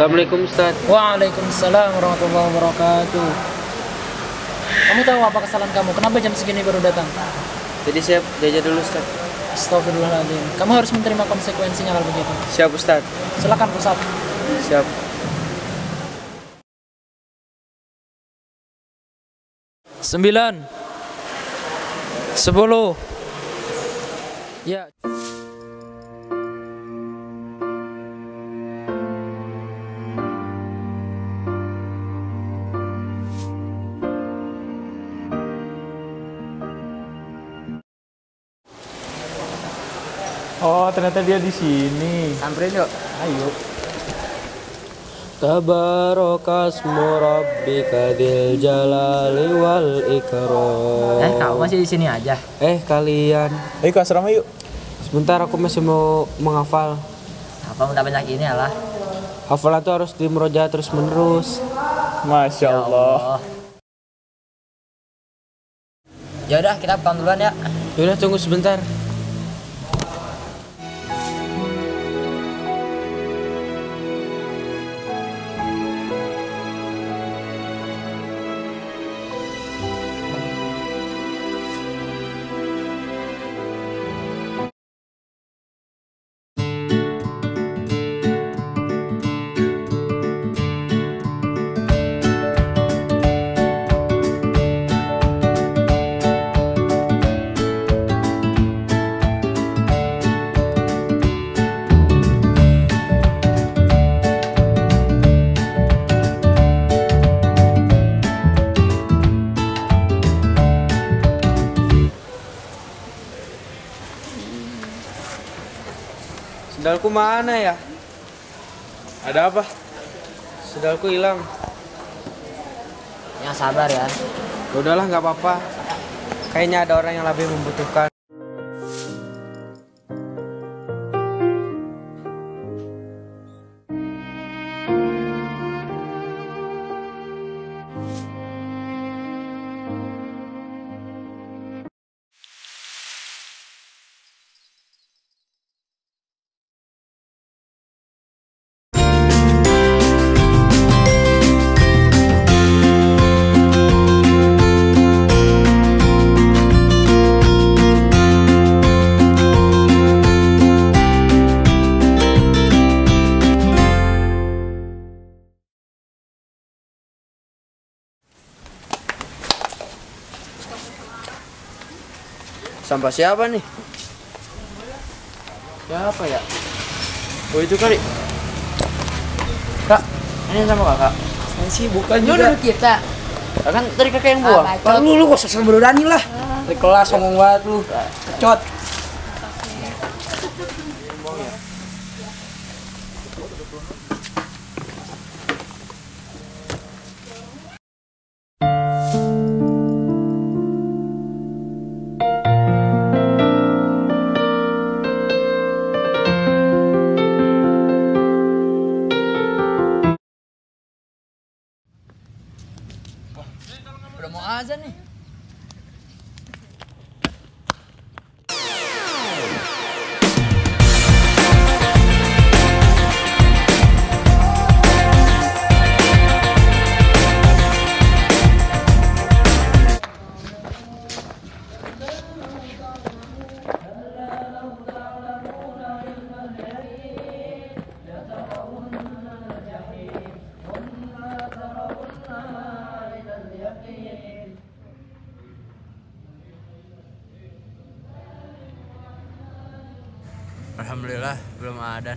Assalamualaikum Ustaz. Waalaikumsalam warahmatullahi wabarakatuh. Kamu tahu apa kesalahan kamu? Kenapa jam segini baru datang? Jadi saya belajar dulu Ustaz. Astagfirullahaladzim. Kamu harus menerima konsekuensinya kalau begitu. Siap Ustaz. Silakan pusat. Siap. Sembilan. Sepuluh. Ya. Oh, ternyata dia di sini. Samperin yuk. Ayo. Tabarakasmu rabbika dzil jalali wal ikram. Eh, kamu masih di sini aja. Eh, kalian. Ayo ke asrama yuk. Sebentar aku masih mau menghafal. Apa udah banyak ini lah? Hafalan itu harus dimeroja terus menerus. Masya Allah. Ya udah, kita pulang duluan ya. Yaudah tunggu sebentar. Sendalku mana ya? Ada apa? Sendalku hilang. Ya sabar ya. Ya Udahlah nggak apa-apa. Kayaknya ada orang yang lebih membutuhkan. Sampah siapa nih? Siapa ya? Oh itu kali. Kak, ini sama kakak. Saya sih bukan Lu juga. duduk kita. Kan tadi kakak yang buang. Ah. Lu lu kok sosok berani lah. Di kelas ngomong banget lu. Cot. Udah mau Alhamdulillah belum ada.